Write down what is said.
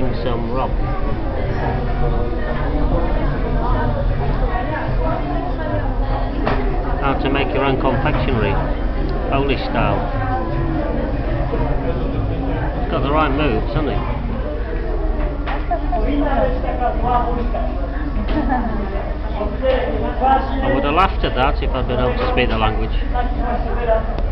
some rum. How to make your own confectionery, Polish style. It's got the right moves, hasn't it? I would have laughed at that if I'd been able to speak the language.